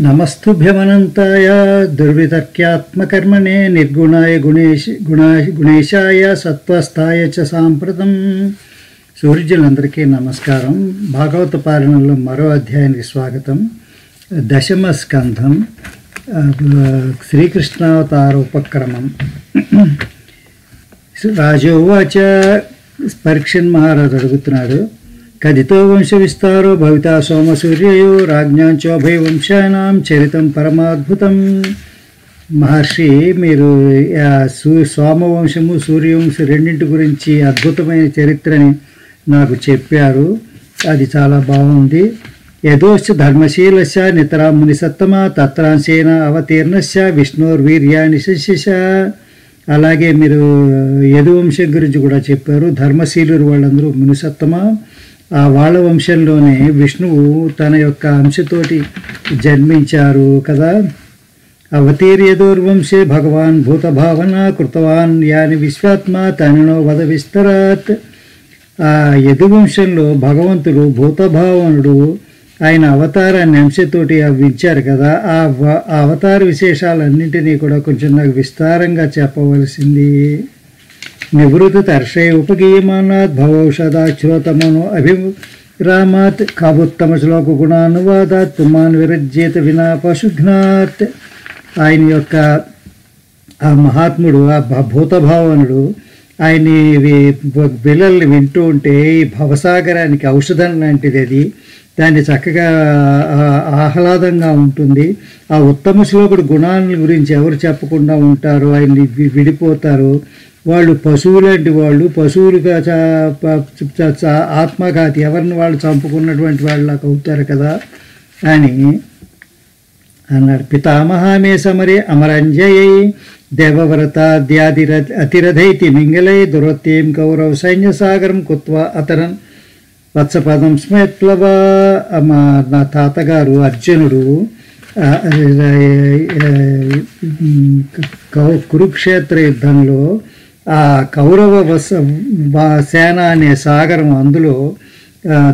నమస్తుభ్యమనంతాయ దుర్వితర్క్యాత్మకర్మణే నిర్గుణాయ గుణేశ గుణా గుణేశాయ సత్వస్థాయ చ సాంప్రతం సూర్యులందరికీ నమస్కారం. భాగవత పాలనలో మరో అధ్యాయానికి స్వాగతం. దశమ స్కంధం శ్రీకృష్ణావతార ఉపక్రమం. రాజోవాచ పరీక్షన్ మహారాజు అడుగుతున్నాడు. కదితో వంశ విస్తారో భవితా సోమసూర్యయో రాజ్ఞాంచోభయ వంశానాం చరితం పరమాద్భుతం. మహర్షి మీరు సూ సోమవంశము సూర్యవంశం రెండింటి గురించి అద్భుతమైన చరిత్రని నాకు చెప్పారు. అది చాలా బాగుంది. యథోశ్చ ధర్మశీలశ నితరా మునిసత్తమ తత్రాంశేన అవతీర్ణశ విష్ణోర్వీర్యాణి శిష్యశ. అలాగే మీరు యదువంశం గురించి కూడా చెప్పారు. ధర్మశీలురు వాళ్ళందరూ మునిసత్తమ? ఆ వాళ్ళ వంశంలోనే విష్ణువు తన యొక్క అంశతోటి జన్మించారు కదా. అవతీర్యదోర్వంశే భగవాన్ భూతభావన కృతవాన్ యాని విశ్వాత్మ తననో వద విస్తరాత్. ఆ యదువంశంలో భగవంతుడు భూతభావనుడు ఆయన అవతారాన్ని అంశతోటి అవ్వించారు కదా. ఆ అవతార విశేషాలన్నింటినీ కూడా కొంచెం నాకు విస్తారంగా చెప్పవలసింది. నివృత్తి తర్షే ఉపగీయమానాత్ భవౌషధాశ్రోతమను అభిరామాత్ కాబుత్తమ శ్లోక గుణానువాదాత్ పుమాన్ విరజ్యేత వినా పశుఘ్నాత్ ఆయన యొక్క ఆ మహాత్ముడు ఆ భూతభావనుడు ఆయన పిల్లల్ని వింటూ ఉంటే ఈ భవసాగరానికి ఔషధం లాంటిది అది. దాన్ని చక్కగా ఆహ్లాదంగా ఉంటుంది. ఆ ఉత్తమ శ్లోకుడు గుణాల గురించి ఎవరు చెప్పకుండా ఉంటారు ఆయన్ని విడిపోతారు. వాళ్ళు పశువులాంటి వాళ్ళు పశువులుగా చ- ఆత్మఘాతి ఎవరిని వాళ్ళు చంపుకున్నటువంటి వాళ్ళకి అవుతారు కదా అని. అన్నాడు పితామహామే సమరే అమరంజయై దేవవ్రతాద్యాదిర అతిరథైతి మింగలై దురత్యేం కౌరవ సైన్య సాగరం కుత్వా అతరన్ వత్సపదం స్మేత్లవ మా నా తాతగారు అర్జునుడు కౌ- కురుక్షేత్ర యుద్ధంలో ఆ కౌరవ వస సేన అనే సాగరం అందులో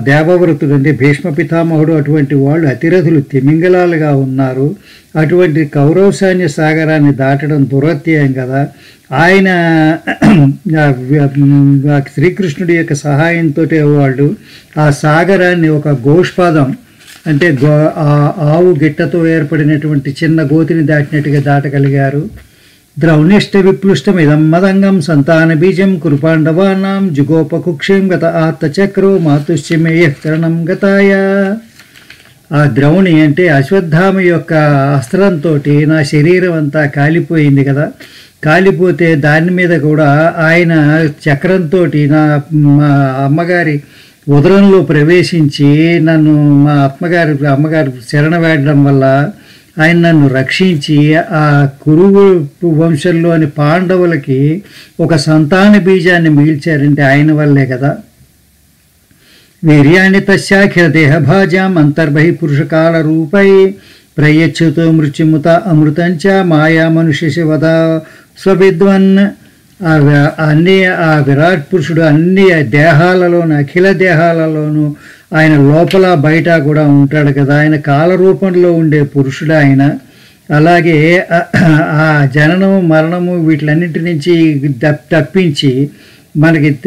దేవవ్రతుడు అంటే భీష్మ పితామహుడు అటువంటి వాళ్ళు అతిరథులు తిమింగలాలుగా ఉన్నారు. అటువంటి కౌరవ సాగరాన్ని దాటడం దురత్యయం కదా. ఆయన శ్రీకృష్ణుడి యొక్క సహాయంతో వాళ్ళు ఆ సాగరాన్ని ఒక గోష్పాదం అంటే గో ఆవు గిట్టతో ఏర్పడినటువంటి చిన్న గోతిని దాటినట్టుగా దాటగలిగారు. ద్రౌణిష్ట విప్లుష్టం ఇదం మదంగం సంతాన బీజం కురుపాండవానాం జుగోపకుక్షేం గత ఆత్తచక్రో మాతుశ్చమేయ గతాయ ఆ ద్రౌణి అంటే అశ్వత్థామ యొక్క అస్త్రంతో నా శరీరం అంతా కాలిపోయింది కదా. కాలిపోతే దాని మీద కూడా ఆయన చక్రంతో నా మా అమ్మగారి ఉదరంలో ప్రవేశించి నన్ను మా అమ్మగారి అమ్మగారి శరణ వేయడం వల్ల ఆయన నన్ను రక్షించి ఆ కురువు వంశంలోని పాండవులకి ఒక సంతాన బీజాన్ని మిగిల్చారంటే ఆయన వల్లే కదా. వీర్యాణి తస్యాఖిల దేహభాజాం అంతర్బహి పురుషకాల రూపై ప్రయచ్చుతో మృత్యుముత అమృతంచ మాయా మనుష్య శివద స్వవిద్వన్. ఆ అన్ని ఆ విరాట్ పురుషుడు అన్ని దేహాలలోను అఖిల దేహాలలోనూ ఆయన లోపల బయట కూడా ఉంటాడు కదా. ఆయన కాల రూపంలో ఉండే పురుషుడు ఆయన. అలాగే ఆ- జననము మరణము వీటిలన్నింటి నుంచి తప్పించి మనకి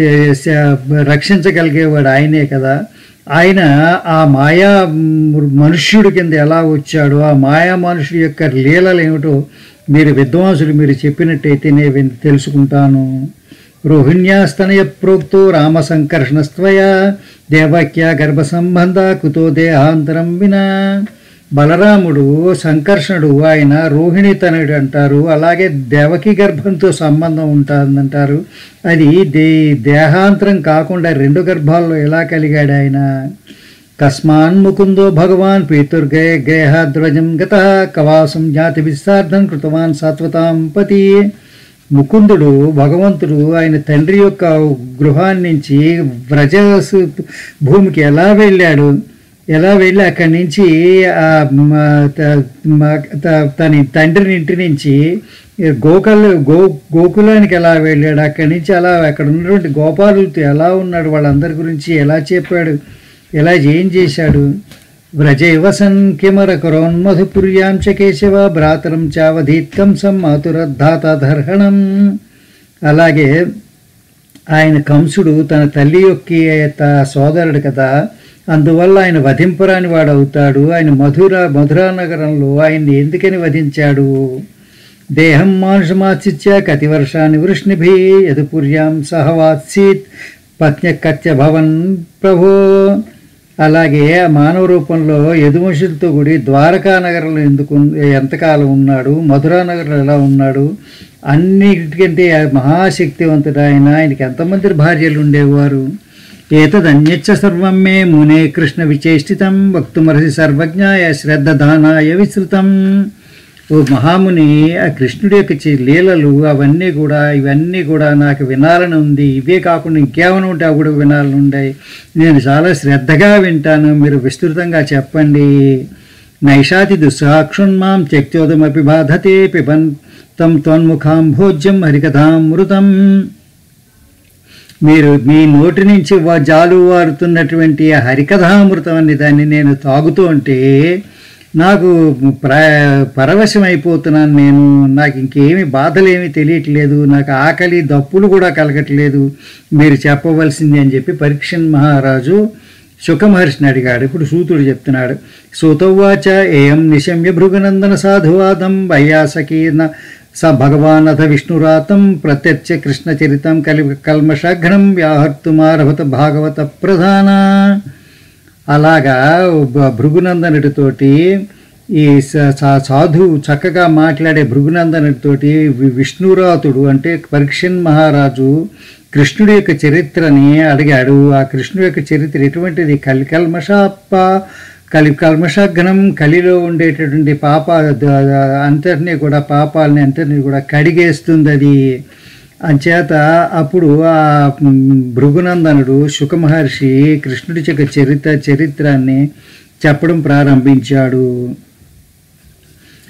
రక్షించగలిగేవాడు ఆయనే కదా. ఆయన ఆ మాయా మనుష్యుడి కింద ఎలా వచ్చాడో ఆ మాయా మనుషుడి యొక్క లీలలు ఏమిటో మీరు విద్వాంసులు మీరు చెప్పినట్టయితే నేను తెలుసుకుంటాను. రోహిణ్యాస్తనయ ప్రోక్తో రామ సంకర్షణస్త్వయ దేవక్య గర్భ సంబంధ కుతో దేహాంతరం వినా బలరాముడు సంకర్షణుడు ఆయన రోహిణి తనుడు అంటారు అలాగే దేవకి గర్భంతో సంబంధం ఉంటుందంటారు. అది దే దేహాంతరం కాకుండా రెండు గర్భాల్లో ఎలా కలిగాడు ఆయన? కస్మాన్ ముకుందో భగవాన్ పీతుర్గే గేహాధ్వజం గత కవాసం జాతి విస్తార్థం కృతవాన్ సాత్వతాం పతి। ముకుందుడు భగవంతుడు ఆయన తండ్రి యొక్క గృహాన్ని నుంచి వ్రజ భూమికి ఎలా వెళ్ళాడు? ఎలా వెళ్ళి అక్కడి నుంచి తన తండ్రిని ఇంటి నుంచి గోకల్ గో గోకులానికి ఎలా వెళ్ళాడు? అక్కడి నుంచి అలా అక్కడ ఉన్నటువంటి గోపాలుతో ఎలా ఉన్నాడు? వాళ్ళందరి గురించి ఎలా చెప్పాడు? ఎలా ఏం చేశాడు? వ్రజే వసన్ కిమరకరోన్మధుపుర్యాం చ కేశవ భ్రాతరం చావధీత్కం సం మాతురద్ధాతధర్హణం అలాగే ఆయన కంసుడు తన తల్లి యొక్క సోదరుడు కదా అందువల్ల ఆయన వధింపరాని వాడు అవుతాడు ఆయన మధుర మధురా నగరంలో ఆయన్ని ఎందుకని వధించాడు? దేహం మానుషమాచిత్య కతివర్షాన్ని వృష్ణిభి యదుపుర్యాం సహవాత్సీత్ పత్న్యకత్య భవన్ ప్రభో। అలాగే ఆ మానవ రూపంలో యదువంశులతో కూడి ద్వారకా నగరంలో ఎందుకు ఎంతకాలం ఉన్నాడు మధురా నగరంలో ఎలా ఉన్నాడు అన్నిటికంటే మహాశక్తివంతుడు ఆయన ఆయనకి ఎంతమంది భార్యలు ఉండేవారు? ఏతదన్యచ్చ సర్వం మే మునే కృష్ణ విచేష్టితం భక్తుమరసి సర్వజ్ఞాయ శ్రద్ధదానాయ విస్తృతం ఓ మహాముని ఆ కృష్ణుడి యొక్క చి- లీలలు అవన్నీ కూడా ఇవన్నీ కూడా నాకు వినాలని ఉంది. ఇవే కాకుండా ఇంకేమైనా ఉంటే అవి కూడా వినాలని ఉన్నాయి నేను చాలా శ్రద్ధగా వింటాను. మీరు విస్తృతంగా చెప్పండి. నైషాతి దుస్సాక్షున్మాం త్యక్తోదమపి బాధతే పిబంతం త్వన్ముఖాం భోజ్యం హరికథామృతం. మీరు మీ నోటి నుంచి వా- జాలు వారుతున్నటువంటి హరికథామృతం అనే దాన్ని నేను తాగుతూ ఉంటే నాకు ప్ర పరవశమైపోతున్నాను నేను. నాకు ఇంకేమి బాధలేమి తెలియట్లేదు. నాకు ఆకలి దప్పులు కూడా కలగట్లేదు. మీరు చెప్పవలసింది అని చెప్పి పరీక్షన్ మహారాజు శుకమహర్షిని అడిగాడు. ఇప్పుడు సూతుడు చెప్తున్నాడు. సూతవాచ ఏం నిశమ్య భృగునందన సాధువాదం వైయాసకీర్ణ స భగవానథ విష్ణురాతం ప్రత్యక్ష కృష్ణ చరితం కలి కల్మషఘ్నం వ్యాహర్తుమారభత భాగవత ప్రధాన అలాగా భృగునందనుడితోటి ఈ సా- సాధువు చక్కగా మాట్లాడే భృగునందనుడితోటి విష్ణురాతుడు అంటే పరీక్షన్ మహారాజు కృష్ణుడి యొక్క చరిత్రని అడిగాడు. ఆ కృష్ణుడి యొక్క చరిత్ర ఎటువంటిది? కలి కల్మషాప కలి కల్మషఘ్నం కలిలో ఉండేటటువంటి పాప అంతటినీ కూడా పాపాలని అంతటినీ కూడా కడిగేస్తుంది అది అంచేత అప్పుడు ఆ భృగునందనుడు శుకమహర్షి కృష్ణుడి యొక్క చరిత్ర చరిత్రాన్ని చెప్పడం ప్రారంభించాడు.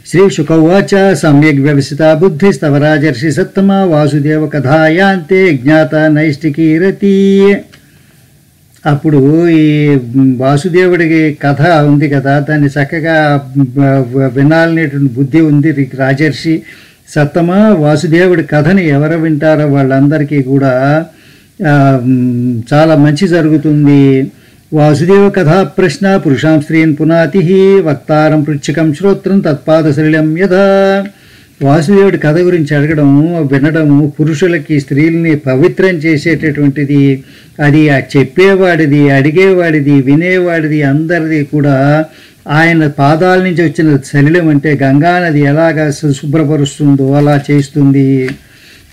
శ్రీ శుకవాచ సమ్యక్ వ్యవసిత బుద్ధి స్తవరాజర్షి సత్తమ వాసుదేవ కథాయాంతే జ్ఞాత నైష్టికీరతి అప్పుడు ఈ వాసుదేవుడికి కథ ఉంది కదా దాన్ని చక్కగా వినాలనేటువంటి బుద్ధి ఉంది రాజర్షి. సత్తమ వాసుదేవుడి కథని ఎవరు వింటారో వాళ్ళందరికీ కూడా చాలా మంచి జరుగుతుంది. వాసుదేవ కథా ప్రశ్న పురుషాం స్త్రీన్ పునాతి వక్తారం పృచ్ఛకం శ్రోత్రం తత్పాద సలిలం యథా. వాసుదేవుడి కథ గురించి అడగడం వినడము పురుషులకి స్త్రీల్ని పవిత్రం చేసేటటువంటిది అది ఆ చెప్పేవాడిది అడిగేవాడిది వినేవాడిది అందరిది కూడా ఆయన పాదాల నుంచి వచ్చిన శరీరం అంటే గంగానది ఎలాగా శు- శుభ్రపరుస్తుందో అలా చేస్తుంది.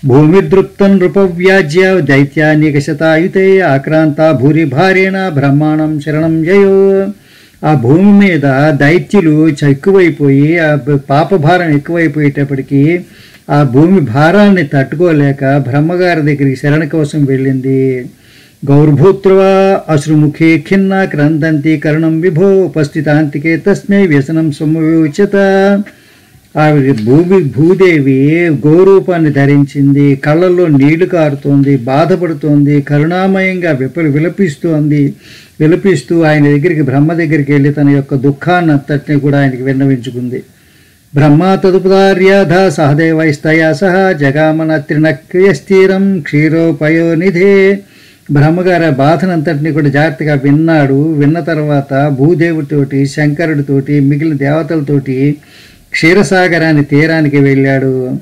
భూమిదృప్తం నృపవ్యాజ్య దైత్యానిక శతాయుతే ఆక్రాంత భూరి భారేణ బ్రహ్మాణం శరణం జయో. ఆ భూమి మీద దైత్యులు ఎక్కువైపోయి ఆ పాపభారం ఎక్కువైపోయేటప్పటికీ ఆ భూమి భారాన్ని తట్టుకోలేక బ్రహ్మగారి దగ్గరికి శరణ కోసం వెళ్ళింది. గౌర్భూత్రవా అశ్రుముఖే ఖిన్న క్రందంతి కరుణం విభో ఉపస్థితాంతికే తస్మై వ్యసనం సముచత ఆవిడ భూమి భూదేవి గోరూపాన్ని ధరించింది కళ్ళల్లో నీళ్ళు కారుతోంది బాధపడుతోంది కరుణామయంగా విప విలపిస్తోంది విలపిస్తూ ఆయన దగ్గరికి బ్రహ్మ దగ్గరికి వెళ్ళి తన యొక్క దుఃఖాన్నంతటిని కూడా ఆయనకి విన్నవించుకుంది. బ్రహ్మ తదుపదార్యాధ సహదేవైస్తయా సహ జగామన త్రినక్రియస్థిరం క్షీరోపయోనిధే బ్రహ్మగారు ఆ బాధనంతటిని కూడా జాగ్రత్తగా విన్నాడు. విన్న తర్వాత భూదేవుడితోటి శంకరుడితోటి మిగిలిన దేవతలతోటి క్షీరసాగరాన్ని తీరానికి వెళ్ళాడు.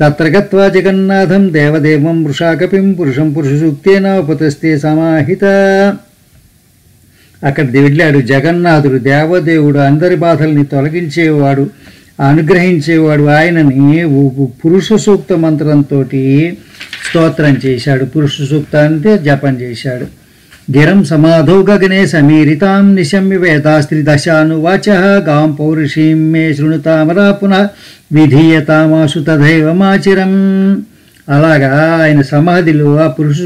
తత్రగత్వా జగన్నాథం దేవదేవం వృషాకపిం పురుషం పురుష సూక్తేన ఉపతస్తే సమాహిత. అక్కడ వెళ్ళాడు జగన్నాథుడు. దేవదేవుడు అందరి బాధల్ని తొలగించేవాడు అనుగ్రహించేవాడు ఆయనని. ఉ- పురుష సూక్త మంత్రంతో స్తోత్రం చేశాడు. పురుష సూక్తాంతే జపం చేశాడు. గిరం సమాధౌ గగనే సమీరితాం నిశమ్య వేదాస్త్రి దశానువాచ. గాం పౌరుషీం మే శృణుతామరా పునః విధీయతామాసు తదైవమాచిరం అలాగా ఆయన సమాధిలో ఆ పురుష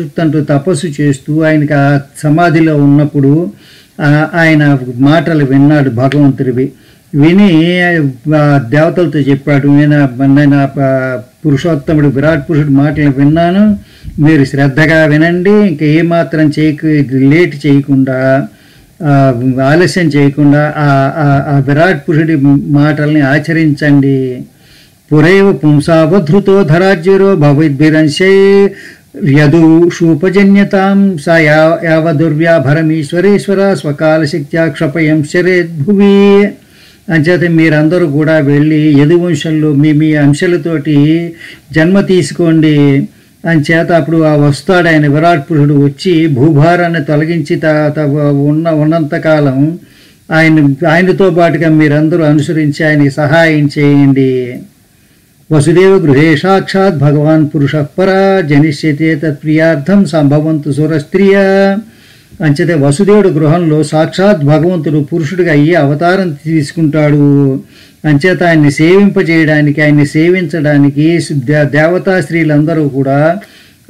తపస్సు చేస్తూ ఆయనకి ఆ సమాధిలో ఉన్నప్పుడు ఆయన మాటలు విన్నాడు భగవంతుడివి. విని దేవతలతో చెప్పాడు నేను నేను పురుషోత్తముడు విరాట్ పురుషుడు మాటలు విన్నాను. మీరు శ్రద్ధగా వినండి. ఇంకా ఏమాత్రం చేయకు లేట్ చేయకుండా ఆలస్యం చేయకుండా ఆ ఆ- ఆ విరాట్ పురుషుడి మాటల్ని ఆచరించండి. పురైవ పుంసావధృతో ధరాజ్యరో భవద్భిరంశై యదూషూపజన్యతాం స యా యావదుర్వ్యాభరమీశ్వరేశ్వర స్వకాలశక్త్యా క్షపయం శరేద్భువి అంచేత మీరందరూ కూడా వెళ్ళి యదువంశంలో మీ మీ అంశాలతోటి జన్మ తీసుకోండి. అంచేత అప్పుడు ఆ వస్తాడు ఆయన విరాట్ పురుషుడు వచ్చి భూభారాన్ని తొలగించి త- ఉన్న ఉన్నంతకాలం ఆయన ఆయనతో పాటుగా మీరందరూ అనుసరించి ఆయనకి సహాయం చేయండి. వసుదేవ గృహే సాక్షాత్ భగవాన్ పురుష పరా జనిష్యతే తత్ప్రియార్థం సంభవంతు సురస్త్రియ. అంచేతే వసుదేవుడు గృహంలో సాక్షాత్ భగవంతుడు పురుషుడిగా అయ్యి అవతారం తీసుకుంటాడు. అంచేత ఆయన్ని సేవింపజేయడానికి ఆయన్ని సేవించడానికి దేవతా స్త్రీలందరూ కూడా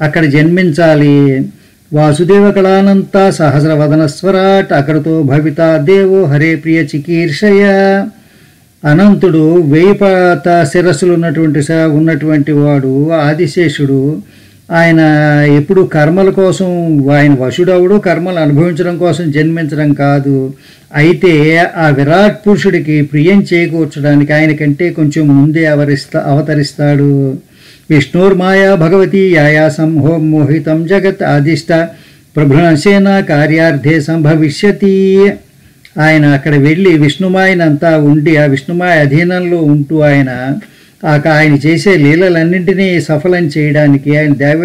అక్కడ జన్మించాలి. వాసుదేవ కళానంత సహస్రవదనస్వరాట్ అక్కడతో భవిత దేవో హరే ప్రియ చికీర్షయ. అనంతుడు వేయిపాత పాత శిరస్సులు ఉన్నటువంటి ఉన్నటువంటి వాడు ఆదిశేషుడు ఆయన ఎప్పుడు కర్మల కోసం ఆయన వశుడవుడు కర్మలు అనుభవించడం కోసం జన్మించడం కాదు. అయితే ఆ విరాట్ పురుషుడికి ప్రియం చేకూర్చడానికి ఆయన కంటే కొంచెం ముందే అవరిస్తా అవతరిస్తాడు. విష్ణుర్మాయా భగవతి యాయాసం హోం మోహితం జగత్ ఆదిష్ట ప్రభృంశేన కార్యార్థే సంభవిష్యతి. ఆయన అక్కడ వెళ్ళి విష్ణుమాయనంతా ఉండి ఆ విష్ణుమాయ అధీనంలో ఉంటూ ఆయన ఆయన చేసే లీలలన్నింటినీ సఫలం చేయడానికి ఆయన దైవ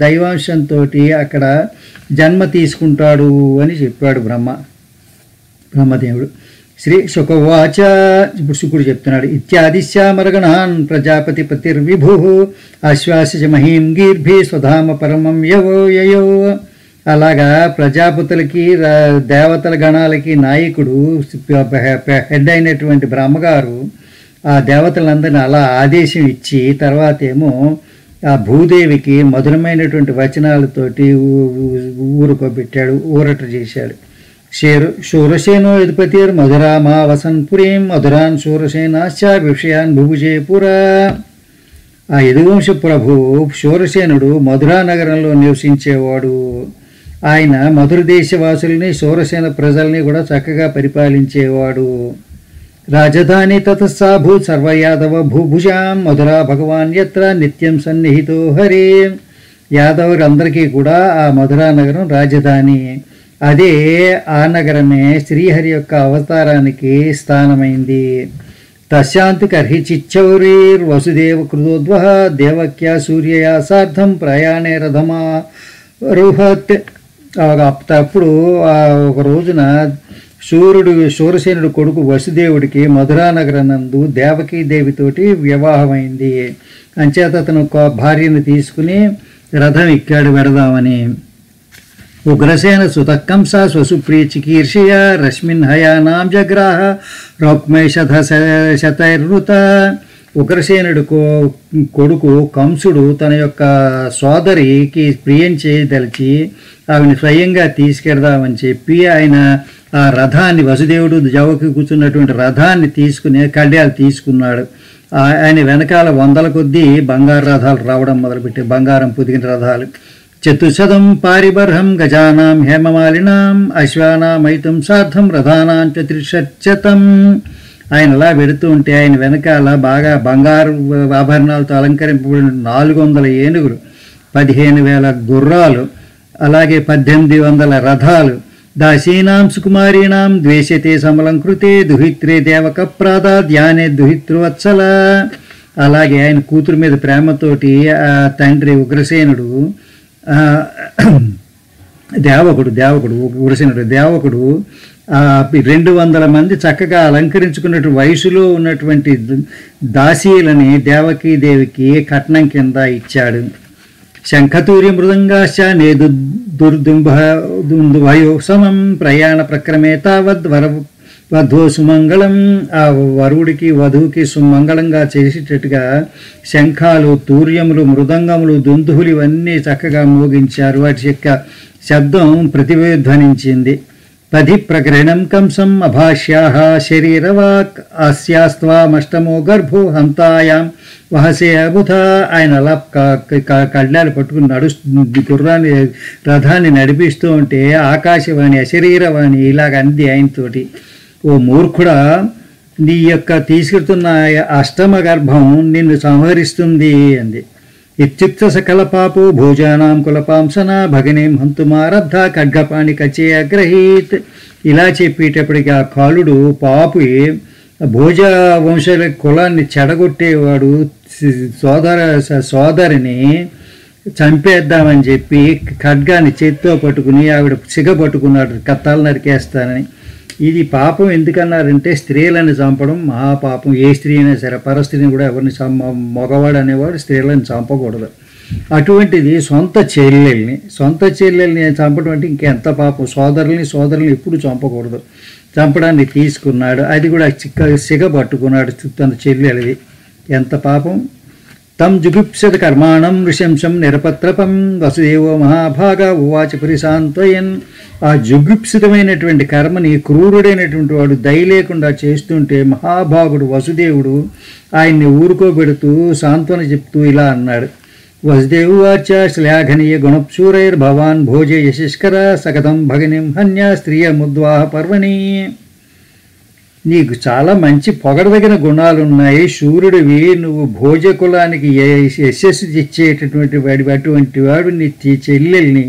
దైవాంశంతో అక్కడ జన్మ తీసుకుంటాడు అని చెప్పాడు బ్రహ్మ. బ్రహ్మదేవుడు. శ్రీ శుకవాచ ఇప్పుడు శుకుడు చెప్తున్నాడు ఇత్యాదిశ్యామరగణాన్ ప్రజాపతి పతిర్విభు ఆశ్వాస మహీం గీర్భి స్వధామ పరమం యవో యయో. అలాగా ప్రజాపతులకి దేవతల గణాలకి నాయకుడు హెడ్ అయినటువంటి బ్రహ్మగారు ఆ దేవతలందరినీ అలా ఆదేశం ఇచ్చి తర్వాత ఏమో ఆ భూదేవికి మధురమైనటువంటి వచనాలతోటి ఊరుకోబెట్టాడు ఊరట చేశాడు. శేరు శూరసేనో యధిపతిర్ మధురామా వసన్ పురీం మధురాన్ శూరసేనాశ్చ విషయాన్ భుభుజే పురా ఆ యదువంశ ప్రభు శూరసేనుడు మధురా నగరంలో నివసించేవాడు. ఆయన మధుర దేశవాసుల్ని శూరసేన ప్రజల్ని కూడా చక్కగా పరిపాలించేవాడు. రాజధాని తతస్సాభూత్ సర్వయాదవ భూభుజాం మధురా భగవాన్ యత్ర నిత్యం సన్నిహితో హరి యాదవులందరికీ కూడా ఆ మధురా నగరం రాజధాని। అదే ఆ నగరమే శ్రీహరి యొక్క అవతారానికి స్థానమైంది। తశాంతికర్హి చిచ్చౌరీర్ వసుదేవ కృతోద్వ దేవక్య సూర్యయా సార్థం ప్రయాణే రథమా రుహత్ అప్పుడు ఒక రోజున సూర్యుడు సూరసేనుడు కొడుకు వసుదేవుడికి మధురానగరనందు దేవకీదేవితోటి దేవకీ వివాహమైంది. అంచేత అతను ఒక భార్యను తీసుకుని రథం ఎక్కాడు వెడదామని. ఉగ్రసేన సుతకంస స్వసుప్రియ చికీర్షయ రశ్మిన్ హయానాం జగ్రాహ రౌక్మేషధ శతైర్వృత. ఉగ్రసేనుడు కో- కొడుకు కంసుడు తన యొక్క సోదరికి ప్రియం చేయదలిచి ఆమెను స్వయంగా తీసుకెడదామని చెప్పి ఆయన ఆ రథాన్ని వసుదేవుడు జవకి కూర్చున్నటువంటి రథాన్ని తీసుకుని కళ్యాలు తీసుకున్నాడు. ఆ- ఆయన వెనకాల వందల కొద్దీ బంగారు రథాలు రావడం మొదలుపెట్టి బంగారం పొదిగిన రథాలు. చతుశతం పారిబర్హం గజానాం హేమమాలినాం అశ్వానామైతం సార్థం రథానాం చతుర్షతం ఆయన అలా పెడుతూ ఉంటే ఆయన వెనకాల బాగా బంగారు ఆభరణాలతో అలంకరింపబడిన నాలుగు వందల ఏనుగులు పదిహేను వేల గుర్రాలు అలాగే పద్దెనిమిది వందల రథాలు దాసీనాం సుకుమారీణాం ద్వేషతే సమలంకృతే దుహిత్రే దేవక ప్రాదా ధ్యానే దుహితృవత్సల. అలాగే ఆయన కూతురు మీద ప్రేమతోటి ఆ తండ్రి ఉగ్రసేనుడు దేవకుడు దేవకుడు ఉగ్రసేనుడు దేవకుడు రెండు వందల మంది చక్కగా అలంకరించుకున్నట్టు వయసులో ఉన్నటువంటి దాసీలని దేవకీ దేవికి కట్నం కింద ఇచ్చాడు. శంఖతూర్య మృదంగాశ్చ నేదు దుర్దుంభయో సమం ప్రయాణ ప్రక్రమే తావద్ వర సుమంగళం ఆ వరుడికి వధువుకి సుమంగళంగా చేసేటట్టుగా శంఖాలు తూర్యములు మృదంగములు దుందుహులు ఇవన్నీ చక్కగా మోగించారు. వాటి యొక్క శబ్దం ప్రతిధ్వనించింది పది ప్రగృహణం కంసం అభాష్యాः శరీరవాక్ అస్యాస్త్వామష్టమో గర్భో హంతాయాం వహసే అబుధ ఆయన అలా కళ్ళాలు పట్టుకుని నడుస్తు గుర్రాన్ని రథాన్ని నడిపిస్తూ ఉంటే ఆకాశవాణి అశరీరవాణి ఇలాగ అంది ఆయనతోటి. ఓ మూర్ఖుడా నీ యొక్క తీసుకెళ్తున్న అష్టమ గర్భం నిన్ను సంహరిస్తుంది అంది. ఇత్యుక్త సకల పాపో భోజానాం కులపాంసన భగనీం హంతుమారబ్ధ ఖడ్గపాణి కచే అగ్రహీత్ ఇలా చెప్పేటప్పటికి ఆ కాలుడు పాపి భోజ వంశాల కులాన్ని చెడగొట్టేవాడు సి- సోదర స- సోదరిని చంపేద్దామని చెప్పి ఖడ్గాన్ని చేత్తో పట్టుకుని ఆవిడ సిగ పట్టుకున్నాడు కత్తాలు నరికేస్తానని। ఇది పాపం ఎందుకన్నారంటే స్త్రీలను చంపడం మహాపాపం. ఏ స్త్రీ అయినా సరే పరస్త్రీని కూడా ఎవరిని మగవాడు అనేవాడు స్త్రీలను చంపకూడదు. అటువంటిది సొంత చెల్లెల్ని సొంత చెల్లెల్ని చంపడం అంటే ఇంకెంత పాపం? సోదరుల్ని సోదరుల్ని ఎప్పుడు చంపకూడదు. చంపడానికి తీసుకున్నాడు. అది కూడా చిక్క సిగ పట్టుకున్నాడు తన చెల్లెలది. ఎంత పాపం? తం జుగుప్సత కర్మాణం నృశంసం నిరపత్రపం వసుదేవో మహాభాగ ఉవాచ పరిశాంతయన్ ఆ జుగుప్సితమైనటువంటి కర్మని క్రూరుడైనటువంటి వాడు దయ లేకుండా చేస్తుంటే మహాభాగుడు వసుదేవుడు ఆయన్ని ఊరుకోబెడుతూ సాంత్వన చెప్తూ ఇలా అన్నాడు. వసుదేవాచ శ్లాఘనీయ గుణప్సూరైర్భవాన్ భోజే యశస్కర సగతం భగనిం హన్య స్త్రియ ముద్వాహ పర్వణి। నీకు చాలా మంచి పొగడదగిన గుణాలు ఉన్నాయి నువ్వు భోజ కులానికి యశస్సు ఇచ్చేటటువంటి వాడి అటువంటి వాడు నీ చెల్లెల్ని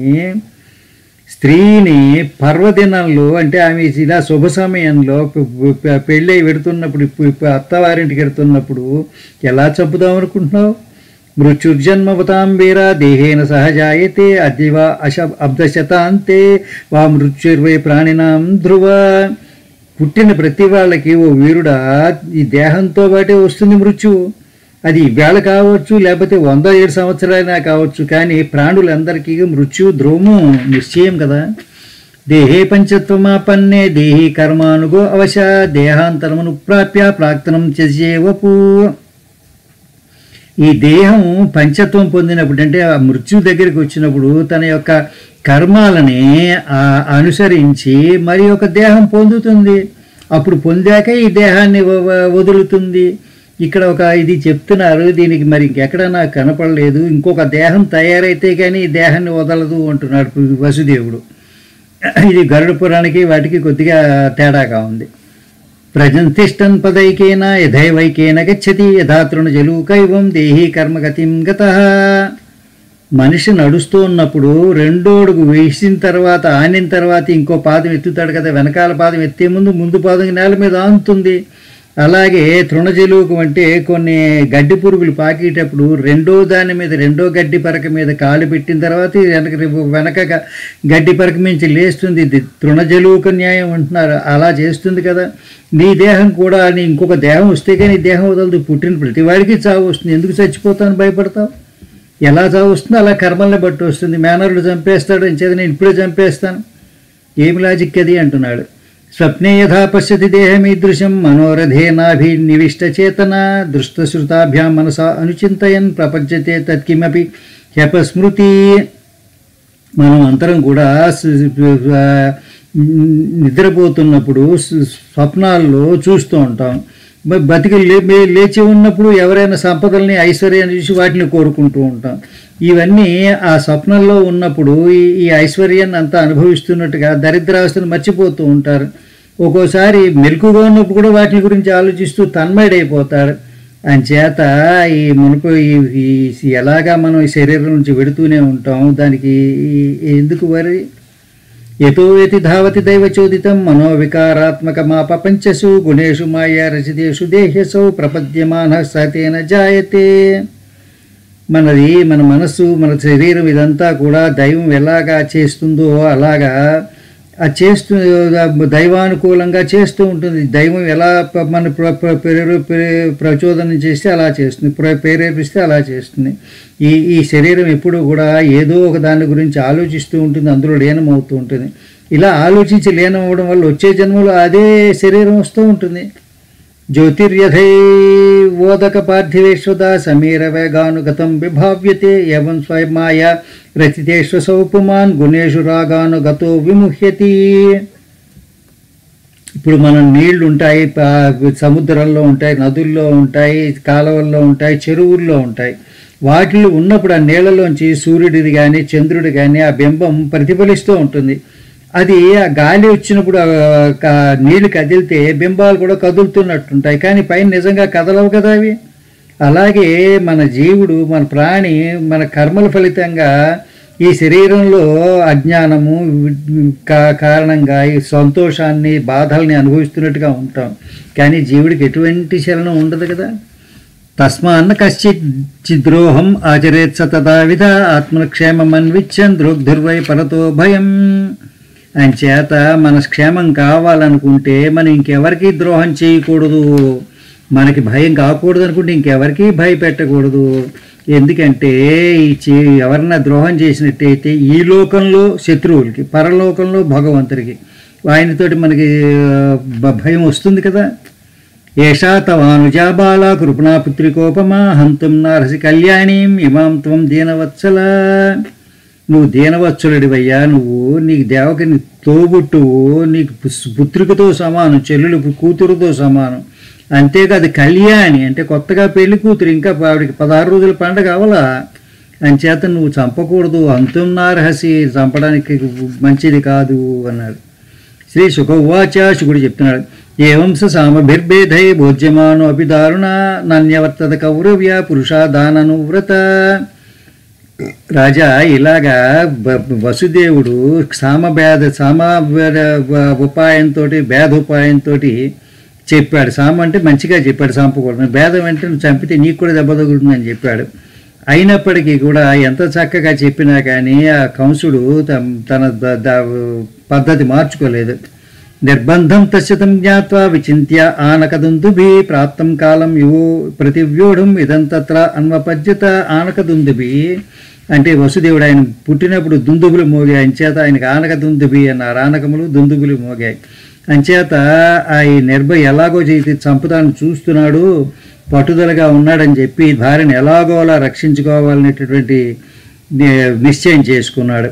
స్త్రీని పర్వదినంలో అంటే ఆమె ఇలా శుభ సమయంలో పె- పె- పెళ్ళై పెడుతున్నప్పుడు అత్తవారింటికి వెడుతున్నప్పుడు ఎలా చంపుదాం అనుకుంటున్నావు? మృత్యుర్జన్మవతాం వీర దేహేన సహజాయతే అదివా అశ అబ్దశతాంతే వా మృత్యుర్వై ప్రాణినాం ధ్రువ. పుట్టిన ప్రతి వాళ్ళకి ఓ వీరుడా ఈ దేహంతో పాటే వస్తుంది మృత్యువు. అది వేళ కావచ్చు లేకపోతే వంద ఏడు సంవత్సరాలైనా కావచ్చు కానీ ప్రాణులందరికీ మృత్యు ద్రోము నిశ్చయం కదా? దేహే పంచత్వమాపన్నే దేహి కర్మానుగో అవశ దేహాంతరమును ప్రాప్య ప్రాక్తనం చేసేవపు. ఈ దేహం పంచత్వం పొందినప్పుడు అంటే ఆ మృత్యు దగ్గరికి వచ్చినప్పుడు తన యొక్క కర్మాలని అనుసరించి మరి ఒక దేహం పొందుతుంది. అప్పుడు పొందాక ఈ దేహాన్ని వదులుతుంది. ఇక్కడ ఒక ఇది చెప్తున్నారు దీనికి మరి ఇంకెక్కడ నాకు కనపడలేదు. ఇంకొక దేహం తయారైతే కానీ ఈ దేహాన్ని వదలదు అంటున్నాడు వసుదేవుడు. ఇది గరుడ పురాణకి వాటికి కొద్దిగా తేడాగా ఉంది. ప్రజంతిష్టన్ పదైకేన యథైవైకేన గచ్చతి యథాతృణ జలూకైవం దేహీ కర్మగతిం గత. మనిషి నడుస్తూ ఉన్నప్పుడు రెండో అడుగు వేసిన తర్వాత ఆనిన తర్వాత ఇంకో పాదం ఎత్తుతాడు కదా వెనకాల పాదం ఎత్తే ముందు ముందు పాదం నేల మీద ఆనుతుంది. అలాగే తృణజలువుకు అంటే కొన్ని గడ్డి పురుగులు పాకేటప్పుడు రెండో దాని మీద రెండో గడ్డి పరక మీద కాలు పెట్టిన తర్వాత వెనక వెనక గడ్డి పరక మించి లేస్తుంది. ఇది తృణజలుక న్యాయం అంటున్నారు. అలా చేస్తుంది కదా. నీ దేహం కూడా నీ ఇంకొక దేహం వస్తే కానీ దేహం వదలదు. పుట్టిన ప్రతివాడికి చావు వస్తుంది. ఎందుకు చచ్చిపోతాను భయపడతావు? ఎలా చావు వస్తుందో అలా కర్మల్ని బట్టి వస్తుంది. మేనరుడు చంపేస్తాడు ఇంచేది నేను ఇప్పుడే చంపేస్తాను. ఏమి లాజిక్ అది? అంటున్నాడు. స్వప్నే యథా పశ్యతి దేహమీదృశం మనోరథేనాభినివిష్ట చేతన. దృష్టశ్రుతాభ్యాం మనసా అనుచింతయన్ ప్రపంచతే తత్కిమపి హ్యపస్మృతి. మనం అందరం కూడా నిద్రపోతున్నప్పుడు స్వప్నాల్లో చూస్తూ ఉంటాం. మరి బతికి లే- లేచి ఉన్నప్పుడు ఎవరైనా సంపదల్ని ఐశ్వర్యాన్ని చూసి వాటిని కోరుకుంటూ ఉంటాం. ఇవన్నీ ఆ స్వప్నంలో ఉన్నప్పుడు ఈ ఈ ఐశ్వర్యాన్ని అంతా అనుభవిస్తున్నట్టుగా దరిద్రావస్థను మర్చిపోతూ ఉంటారు. ఒక్కోసారి మెలకుగా ఉన్నప్పుడు కూడా వాటి గురించి ఆలోచిస్తూ తన్మయుడైపోతాడు. అంచేత ఈ మునుపు ఈ- ఎలాగా మనం ఈ శరీరం నుంచి వెడుతూనే ఉంటాం దానికి ఎందుకు వరి? యతో యతి ధావతి దైవచోదితం మనోవికారాత్మకమాప పంచసు గుణేషు మాయా రచితేషు దేహ్యసౌ ప్రపద్యమాన సతేన జాయతే. మనది మన మనస్సు మన శరీరం ఇదంతా కూడా దైవం ఎలాగా చేస్తుందో అలాగా చేస్తూ దైవానుకూలంగా చేస్తూ ఉంటుంది. దైవం ఎలా మన ప్ర- ప్రచోదనం చేస్తే అలా చేస్తుంది. ప్ర- ప్రేరేపిస్తే అలా చేస్తుంది. ఈ ఈ శరీరం ఎప్పుడూ కూడా ఏదో ఒక దాని గురించి ఆలోచిస్తూ ఉంటుంది. అందులో లీనమవుతూ ఉంటుంది. ఇలా ఆలోచించి లీనం అవ్వడం వల్ల వచ్చే జన్మలో అదే శరీరం వస్తూ ఉంటుంది. జ్యోతిర్యథై ఓదక పార్థివేశ్వద సమీర వేగానుగతం విభావ్యతే ఏవం స్వయమాయ రచితేశ్వ సౌపుమాన్ గుణేషు రాగానుగతో విముహ్యతి ఇప్పుడు మనం నీళ్ళు ఉంటాయి సముద్రంలో ఉంటాయి నదుల్లో ఉంటాయి కాలువల్లో ఉంటాయి చెరువుల్లో ఉంటాయి. వాటిలో ఉన్నప్పుడు ఆ నీళ్ళలోంచి సూర్యుడిది కానీ చంద్రుడి కానీ ఆ బింబం ప్రతిఫలిస్తూ ఉంటుంది. అది ఆ గాలి వచ్చినప్పుడు నీళ్ళు కదిలితే బింబాలు కూడా కదులుతున్నట్టుంటాయి. కానీ పైన నిజంగా కదలవు కదా అవి? అలాగే మన జీవుడు మన ప్రాణి మన కర్మల ఫలితంగా ఈ శరీరంలో అజ్ఞానము కా- కారణంగా ఈ సంతోషాన్ని బాధల్ని అనుభవిస్తున్నట్టుగా ఉంటాం. కానీ జీవుడికి ఎటువంటి చలనం ఉండదు కదా? తస్మాన్న కశ్చిత్ ఆచరేత్స ఆచరేత్ సతదావిధ ఆత్మక్షేమమన్విచ్చన్ ద్రోగ్ధుర్వై పరతో భయం. అంచేత మన క్షేమం కావాలనుకుంటే మనం ఇంకెవరికి ద్రోహం చేయకూడదు. మనకి భయం కాకూడదు అనుకుంటే ఇంకెవరికి భయపెట్టకూడదు ఎందుకంటే ఈ చే- ఎవరన్నా ద్రోహం చేసినట్టయితే ఈ లోకంలో శత్రువులకి పరలోకంలో భగవంతుడికి ఆయనతోటి మనకి భయం వస్తుంది కదా. ఏషా తవానుజా బాల కృపణాపుత్రికోపమా హంతం నారసి కళ్యాణీం ఇమాం త్వం దీనవత్సల. నువ్వు దీనవత్సలుడివయ్యా. నువ్వు నీకు దేవకని తోబుట్టువు నీకు పుత్రికతో సమానం చెల్లెలు కూతురుతో సమానం. అంతేకాదు కళ్యాణి అంటే కొత్తగా పెళ్ళి కూతురు ఇంకా ఆవిడకి పదహారు రోజుల పండగ అవలా. అంచేత నువ్వు చంపకూడదు అంతున్నారహసి చంపడానికి మంచిది కాదు అన్నాడు. శ్రీ సుఖ ఉవాచ శుకుడు చెప్తున్నాడు ఏవంశ స సామభిర్భేదై అభిదారుణ అపి దారుణ నాణ్యవర్తత కౌరవ్య వ్రత రాజా ఇలాగా బ- వసుదేవుడు సామభేద సామ ఉపాయంతో భేద ఉపాయంతో చెప్పాడు. సామ అంటే మంచిగా చెప్పాడు చంపకూడదు భేదం అంటే నువ్వు చంపితే నీకు కూడా దెబ్బ తగులుతుందని చెప్పాడు. అయినప్పటికీ కూడా ఎంత చక్కగా చెప్పినా కానీ ఆ కంసుడు తన పద్ధతి మార్చుకోలేదు. నిర్బంధం తస్యతం జ్ఞావా విచింత్య ఆనకదుందుభి ప్రాప్తం కాలం యువో ప్రతివ్యూఢం ఇదంతత్ర అన్వపద్యత ఆనకదుందుభి అంటే వసుదేవుడు ఆయన పుట్టినప్పుడు దుందుబులు మోగాయి. అంచేత ఆయనకు ఆనక దుందుబి అన్నారు. ఆనకములు దుందుబులు మోగాయి. అంచేత ఆ ఈ నిర్భయ ఎలాగో చేసి చంపుతాను చూస్తున్నాడు. పట్టుదలగా ఉన్నాడని చెప్పి భార్యను ఎలాగోలా రక్షించుకోవాలనేటటువంటి నిశ్చయం చేసుకున్నాడు.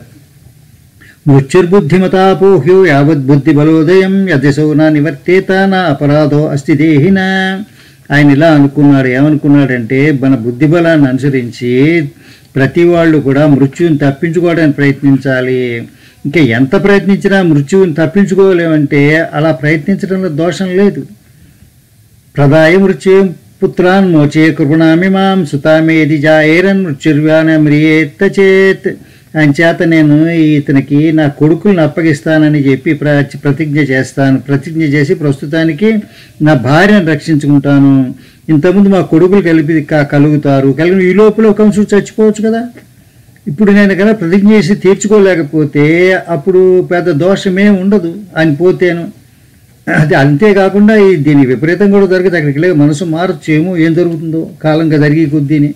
మృత్యుర్బుద్ధిమతాపోహ్యో యావద్బుద్ధిబలోదయం యదిశో నా నివర్తేత నా అపరాధో అస్తి దేహిన ఆయన ఇలా అనుకున్నాడు ఏమనుకున్నాడంటే మన బుద్ధిబలాన్ని అనుసరించి ప్రతి వాళ్ళు కూడా మృత్యువుని తప్పించుకోవడానికి ప్రయత్నించాలి. ఇంకా ఎంత ప్రయత్నించినా మృత్యువుని తప్పించుకోలేమంటే అలా ప్రయత్నించడంలో దోషం లేదు. ప్రదాయ మృత్యుం పుత్రాన్ మోచే కృపణామిమాం సుతామేది జాయేరన్ మృత్యుర్వ్యాన మ్రియేత్త చేత్ అంచేత నేను ఇతనికి నా కొడుకులను అప్పగిస్తానని చెప్పి ప్ర ప్రతిజ్ఞ చేస్తాను. ప్రతిజ్ఞ చేసి ప్రస్తుతానికి నా భార్యను రక్షించుకుంటాను. ఇంతకుముందు మా కొడుకులు కలిపి కలుగుతారు. కలిగి ఈ లోపల కంసు చచ్చిపోవచ్చు కదా? ఇప్పుడు నేను కదా ప్రతిజ్ఞ చేసి తీర్చుకోలేకపోతే అప్పుడు పెద్ద దోషమే ఉండదు. అని పోతేను. అది అంతేకాకుండా దీని విపరీతం కూడా జరుగుతుంది. అక్కడికి లేక మనసు మారచ్చేమో ఏం జరుగుతుందో కాలంగా జరిగే కొద్దీని.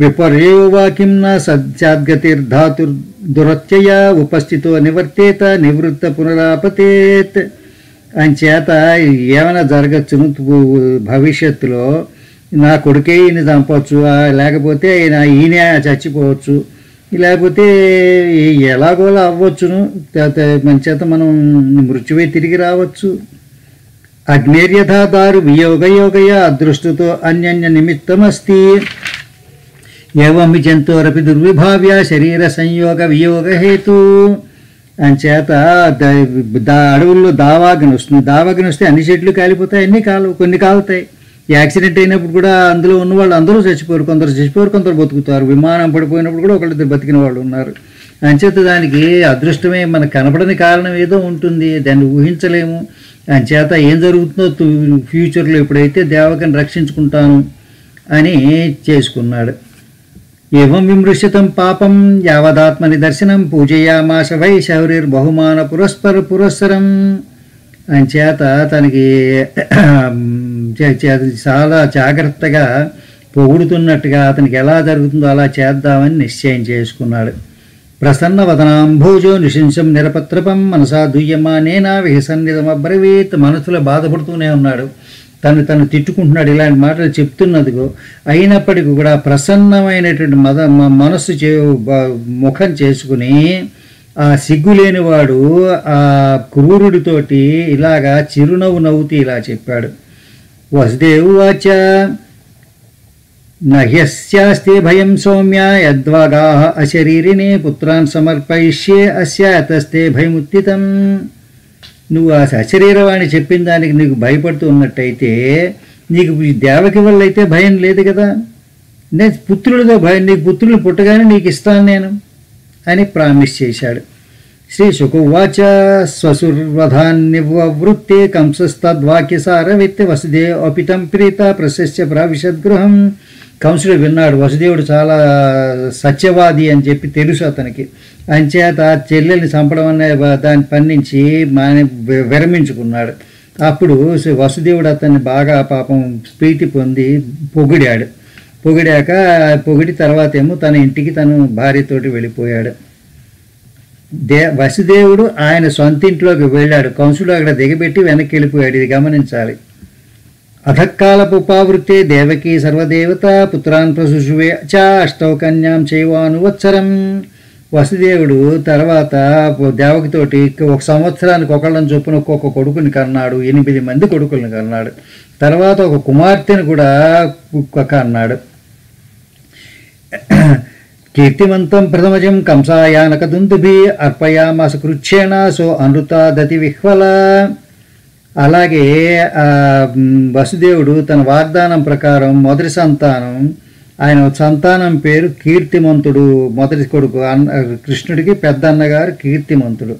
విపర్యో వాక్యం నా సత్యాద్గతిర్ధాతుర్ ఉపస్థితో నివర్తేత నివృత్త పునరాపతేత్. అని చేత ఏమైనా జరగచ్చును భవిష్యత్తులో నా కొడుకే ఈయన చంపవచ్చు లేకపోతే ఈయన ఈయన చచ్చిపోవచ్చు లేకపోతే ఎలాగోలా అవ్వచ్చును త- మన చేత మనం మృత్యువే తిరిగి రావచ్చు. అగ్నేర్యథాదారు వియోగయోగయ అదృష్టతో అన్యన్య నిమిత్తమస్తి. ఏవం జంతురపి దుర్విభావ్య శరీర సంయోగ వియోగ హేతు. అంచేత దా అడవుల్లో దావాగ్ని వస్తుంది. దావాగ్ని వస్తే అన్ని చెట్లు కాలిపోతాయి అన్ని కాలు కొన్ని కాలుతాయి. యాక్సిడెంట్ అయినప్పుడు కూడా అందులో ఉన్న వాళ్ళు అందరూ చచ్చిపోరు. కొందరు చచ్చిపోరు కొందరు బతుకుతారు. విమానం పడిపోయినప్పుడు కూడా ఒకళ్ళిద్దరు బతికిన వాళ్ళు ఉన్నారు. అంచేత దానికి అదృష్టమే మనకు కనపడని కారణం ఏదో ఉంటుంది. దాన్ని ఊహించలేము. అంచేత ఏం జరుగుతుందో ఫ్యూచర్లో ఎప్పుడైతే దేవకని రక్షించుకుంటాను అని చేసుకున్నాడు. ఏవం విమృశ్యతం పాపం యావదాత్మని దర్శనం పూజయామాశ వై శౌరిర్బహుమాన పురస్పర పురస్సరం అని చేత తనకి చాలా జాగ్రత్తగా పొగుడుతున్నట్టుగా అతనికి ఎలా జరుగుతుందో అలా చేద్దామని నిశ్చయం చేసుకున్నాడు. ప్రసన్న వదనాంభోజో నిశింసం నిరపత్రపం మనసా దుయ్యమానేనా విహసన్నిదమబ్రవీత్ మనసులో బాధపడుతూనే ఉన్నాడు. తను తను తిట్టుకుంటున్నాడు ఇలాంటి మాటలు చెప్తున్నదిగో అయినప్పటికీ కూడా ప్రసన్నమైనటువంటి మద మనస్సు చే ముఖం చేసుకుని ఆ సిగ్గులేనివాడు ఆ క్రూరుడితోటి ఇలాగా చిరునవ్వు నవ్వుతూ ఇలా చెప్పాడు. వసుదేవు వాచ నహ్యస్యాస్తి భయం సౌమ్య యద్వాగా అశరీరిణి పుత్రాన్ సమర్పయిష్యే అస్య అతస్తే భయముత్తితం. నువ్వు ఆ సశరీరవాణి చెప్పిన దానికి నీకు భయపడుతూ ఉన్నట్టయితే నీకు ఈ దేవకి వల్ల అయితే భయం లేదు కదా. నేను పుత్రుడితో భయం నీకు పుత్రులు పుట్టగానే నీకు ఇస్తాను నేను అని ప్రామిస్ చేశాడు. శ్రీ శుకువాచ స్వసుర్వధాన్యవృత్తే కంసస్తద్వాక్యసారవిత్తి వసుదే అపితం ప్రీత ప్రశస్య ప్రావిశద్గృహం కంసుడు విన్నాడు వసుదేవుడు చాలా సత్యవాది అని చెప్పి తెలుసు అతనికి. అంచేత చెల్లెల్ని చంపడం అనే దాన్ని పండించి మాని విరమించుకున్నాడు. అప్పుడు వసుదేవుడు అతన్ని బాగా పాపం ప్రీతి పొంది పొగిడాడు. పొగిడాక పొగిడి తర్వాత ఏమో తన ఇంటికి తను భార్యతోటి వెళ్ళిపోయాడు. దే వసుదేవుడు ఆయన సొంత ఇంట్లోకి వెళ్ళాడు. కంసుడు అక్కడ దిగబెట్టి వెనక్కి వెళ్ళిపోయాడు. ఇది గమనించాలి. అధకాలపుపావృత్తే దేవకీ సర్వదేవత పుత్రాన్ ప్రసుషువే చ అష్టౌ కన్యాం చైవానువత్సరం వసుదేవుడు తర్వాత దేవకితోటి ఒక సంవత్సరానికి ఒకళ్ళని చొప్పున ఒక్కొక్క కొడుకుని కన్నాడు ఎనిమిది మంది కొడుకుల్ని కన్నాడు. తర్వాత ఒక కుమార్తెను కూడా కన్నాడు. కీర్తిమంతం ప్రథమజం కంసాయానక దుందుభి అర్పయామాస కృచ్ఛేణ సో అనృతాదతి విహ్వల అలాగే వసుదేవుడు తన వాగ్దానం ప్రకారం మొదటి సంతానం ఆయన సంతానం పేరు కీర్తిమంతుడు మొదటి కొడుకు అన్న కృష్ణుడికి పెద్ద అన్నగారు కీర్తిమంతుడు.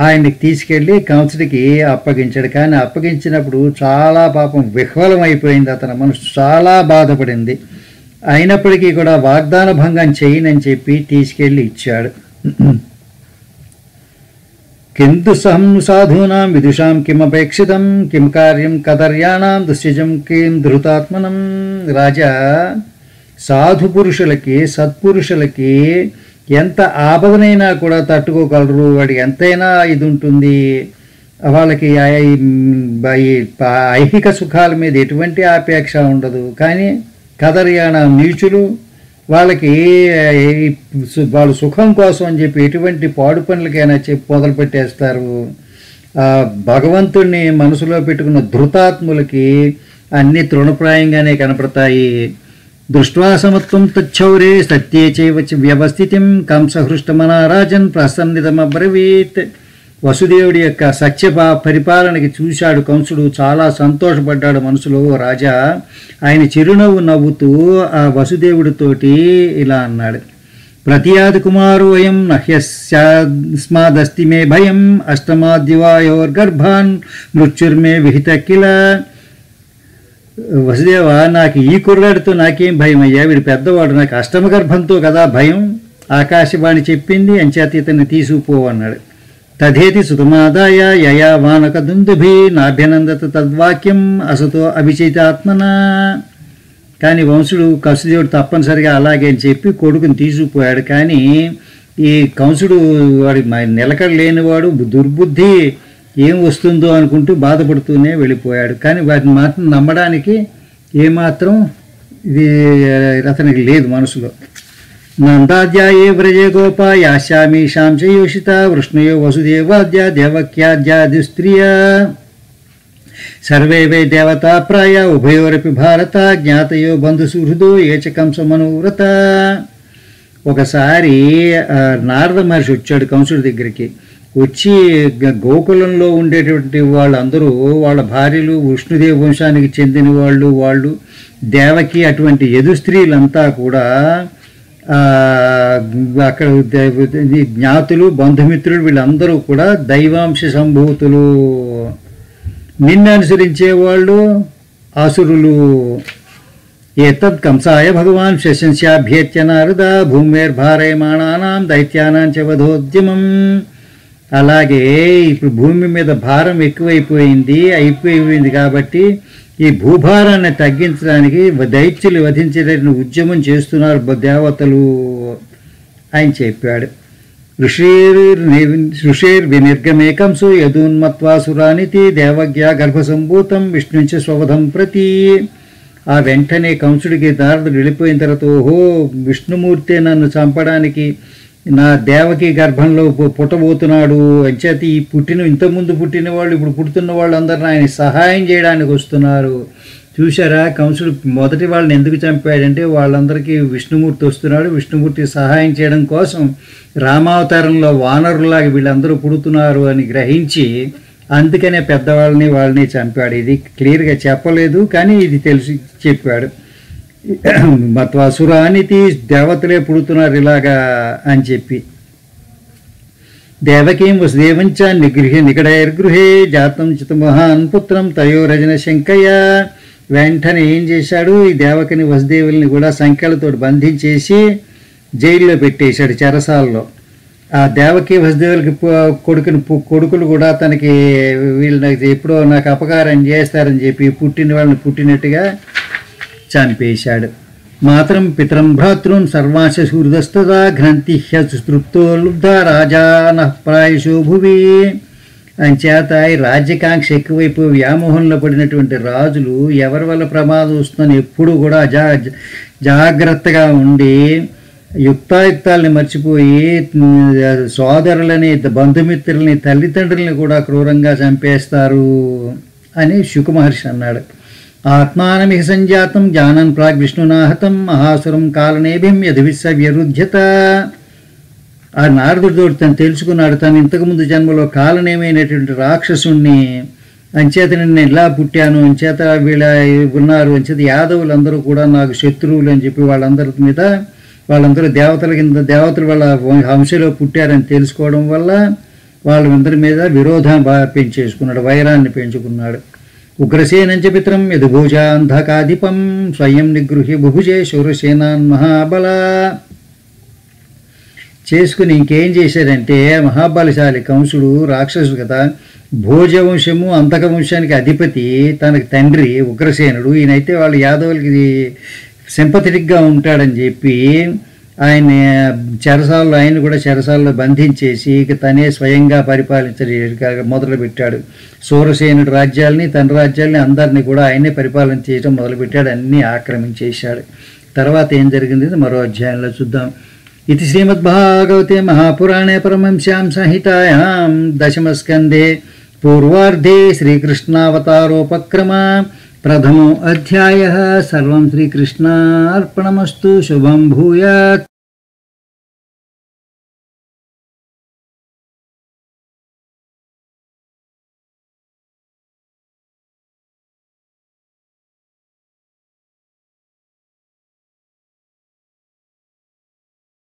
ఆయన్ని తీసుకెళ్ళి కంసుడికి అప్పగించాడు. కానీ అప్పగించినప్పుడు చాలా పాపం విహ్వలమైపోయింది అతని. మనసు చాలా బాధపడింది. అయినప్పటికీ కూడా వాగ్దాన భంగం చేయనని చెప్పి తీసుకెళ్ళి ఇచ్చాడు. కింద సహం సాధూనాం విదుషాం కిమపేక్షితం కిం కార్యం కదర్యాణం దుశ్యజం కిం ధృతాత్మనం రాజా సాధు పురుషులకి సత్పురుషులకి ఎంత ఆపదనైనా కూడా తట్టుకోగలరు? వాడికి ఎంతైనా ఇది ఉంటుంది. వాళ్ళకి ఐహిక సుఖాల మీద ఎటువంటి ఆపేక్ష ఉండదు. కానీ కదర్యాణ నీచులు వాళ్ళకి వాళ్ళు వాళ్ళ సుఖం కోసం అని చెప్పి ఎటువంటి పాడు పనులకైనా చెప్పి మొదలు పెట్టేస్తారు భగవంతుణ్ణి మనసులో పెట్టుకున్న ధృతాత్ములకి అన్ని తృణప్రాయంగానే కనపడతాయి. దృష్ట్వాసమత్వం తచ్చౌరే సత్యే చైవ వ్యవస్థితిం కంసహృష్టమనారాజన్ ప్రసన్నితమబ్రవీత్ వసుదేవుడి యొక్క సత్య పరిపాలనకి చూశాడు కంసుడు. చాలా సంతోషపడ్డాడు మనసులో. "ఓ రాజా ఆయన చిరునవ్వు నవ్వుతూ ఆ వసుదేవుడితోటి ఇలా అన్నాడు. ప్రతియాది కుమారు వయం నహ్యస్మాదస్తి మే భయం అష్టమాద్యువాయోర్గర్భాన్ మృత్యుర్మే విహిత కిల. వసుదేవ నాకు ఈ కుర్రాడితో నాకేం భయం అయ్యా? వీడు పెద్దవాడు నాకు అష్టమ గర్భంతో కదా భయం. ఆకాశవాణి చెప్పింది అంచేత ఇతన్ని తీసుకుపోవన్నాడు తథేతి సుతమాదాయ యయా వానక దుందుభి నాభ్యనందత తద్వాక్యం అసతో అభిచితాత్మన. కానీ వంశుడు కంసుదేవుడు తప్పనిసరిగా అలాగే అని చెప్పి కొడుకుని తీసుకుపోయాడు. కానీ ఈ కంసుడు వాడి నిలకడ లేనివాడు దుర్బుద్ధి ఏం వస్తుందో అనుకుంటూ బాధపడుతూనే వెళ్ళిపోయాడు. కానీ వాటిని మాత్రం నమ్మడానికి ఏమాత్రం ఇది అతనికి లేదు మనసులో. నందాధ్యాయే వ్రజే యాశామి యాశామీషాం వృష్ణయో వసుదేవాద్య దేవక్యాద్యాది స్త్రియ సర్వే వై దేవతా ప్రాయ ఉభయోరపి భారత జ్ఞాతయో బంధుసుహృదో ఏచకంసమనువ్రత ఒకసారి నారద మహర్షి వచ్చాడు కంసుడి దగ్గరికి. వచ్చి గోకులంలో ఉండేటువంటి వాళ్ళందరూ వాళ్ళ భార్యలు విష్ణుదేవ వంశానికి చెందిన వాళ్ళు వాళ్ళు దేవకి అటువంటి యదు స్త్రీలంతా కూడా అక్కడ జ్ఞాతులు బంధుమిత్రులు వీళ్ళందరూ కూడా దైవాంశ సంభూతులు. నిన్ను అనుసరించే వాళ్ళు అసురులు. ఏతత్ కంసాయ భగవాన్ శశంశాభ్యేత్య భూమేర్భారయమాణానాం దైత్యానాం చ వధోద్యమం. అలాగే ఇప్పుడు భూమి మీద భారం ఎక్కువైపోయింది అయిపోయింది కాబట్టి ఈ భూభారాన్ని తగ్గించడానికి దైత్యులు వధించేటటువంటి ఉద్యమం చేస్తున్నారు దేవతలు ఆయన చెప్పాడు. ఋషేర్ ఋషిర్ వినిర్గమేకంసు యదూన్మత్వాసురానితి దేవజ్ఞ గర్భసంభూతం విష్ణుంచ స్వవధం ప్రతి. ఆ వెంటనే కంసుడికి నారదుడు వెళ్ళిపోయిన తర్వాత ఓహో విష్ణుమూర్తే నన్ను చంపడానికి నా దేవకి గర్భంలో పుట్టబోతున్నాడు. అంచేత ఈ పుట్టిన ఇంతకుముందు పుట్టిన వాళ్ళు ఇప్పుడు పుడుతున్న వాళ్ళందరూ ఆయన సహాయం చేయడానికి వస్తున్నారు. చూశారా? కంసుడు మొదటి వాళ్ళని ఎందుకు చంపాడంటే వాళ్ళందరికీ విష్ణుమూర్తి వస్తున్నాడు. విష్ణుమూర్తి సహాయం చేయడం కోసం రామావతారంలో వానరులాగా వీళ్ళందరూ పుడుతున్నారు అని గ్రహించి అందుకనే పెద్దవాళ్ళని వాళ్ళని చంపాడు. ఇది క్లియర్గా చెప్పలేదు కానీ ఇది తెలిసి చెప్పాడు. మత్వాసురానితి దేవతలే పుడుతున్నారు ఇలాగా అని చెప్పి. దేవకీం వసుదేవంచ నిగృహే నికడైర్గృహే జాతం చిత మహాన్ పుత్రం తయోరజన శంకయ్య. వెంటనే ఏం చేశాడు? ఈ దేవకిని వసుదేవుల్ని కూడా సంఖ్యలతో బంధించేసి జైల్లో పెట్టేశాడు చెరసాల్లో. ఆ దేవకి వసుదేవులకి కొడుకుని కొడుకులు కూడా తనకి వీళ్ళు నాకు ఎప్పుడో నాకు అపకారం చేస్తారని చెప్పి పుట్టిన వాళ్ళని పుట్టినట్టుగా చంపేశాడు మాత్రం పితరం భ్రాతృన్ సర్వాశ సూర్యస్తదా గ్రంథి హ్యస్తృప్తో లుబ్ధ రాజాన ప్రాయశో భువి. అంచేత ఈ రాజ్యకాంక్ష ఎక్కువైపు వ్యామోహంలో పడినటువంటి రాజులు ఎవరి వల్ల ప్రమాదం వస్తుందని ఎప్పుడు కూడా జా జాగ్రత్తగా ఉండి యుక్తాయుక్తాలని మర్చిపోయి సోదరులని బంధుమిత్రులని తల్లిదండ్రులని కూడా క్రూరంగా చంపేస్తారు అని శుకుమహర్షి అన్నాడు. ఆత్మానమిహ సంజాతం జానన్ ప్రాగ్ విష్ణునాహతం మహాసురం కాలనేభిం యధవిస్స వ్యరుధ్యత ఆ నారదుడితో తను తెలుసుకున్నాడు తను ఇంతకుముందు జన్మలో కాలనేమైనటువంటి రాక్షసుణ్ణి అంచేత నేను ఇలా పుట్టాను అంచేత వీళ్ళ ఉన్నారు అంచేత యాదవులందరూ కూడా నాకు శత్రువులు అని చెప్పి వాళ్ళందరి మీద వాళ్ళందరూ దేవతల కింద దేవతలు వాళ్ళ హంశలో పుట్టారని తెలుసుకోవడం వల్ల వాళ్ళందరి మీద విరోధం బాగా పెంచేసుకున్నాడు వైరాన్ని పెంచుకున్నాడు. ఉగ్రసేనంచ పిత్రం యదుభూజాంధకాధిపం స్వయం నిగృహ్య బుభుజే శూరసేనాన్ మహాబల. చేసుకుని ఇంకేం చేశాడంటే మహాబలశాలి కంసుడు రాక్షసుడు కదా భోజవంశము అంతక వంశానికి అధిపతి తనకు తండ్రి ఉగ్రసేనుడు ఈయనైతే వాళ్ళ యాదవులకి సింపథెటిక్గా ఉంటాడని చెప్పి ఆయన చెరసాల్లో ఆయన కూడా చెరసాల్లో బంధించేసి ఇక తనే స్వయంగా పరిపాలించడం మొదలుపెట్టాడు. సూరసేనుడు రాజ్యాల్ని తన రాజ్యాల్ని అందరినీ కూడా ఆయనే పరిపాలన చేయడం మొదలుపెట్టాడు. అన్నీ ఆక్రమించేశాడు. తర్వాత ఏం జరిగింది? మరో అధ్యాయంలో చూద్దాం. ఇది శ్రీమద్భాగవతే మహాపురాణే పరమంశ్యాం సంహితాయాం దశమస్కందే పూర్వార్ధే శ్రీకృష్ణావతారోపక్రమ. प्रथमो अध्याय. सर्व श्रीकृष्णापणमस्तु शुभम भूयात्।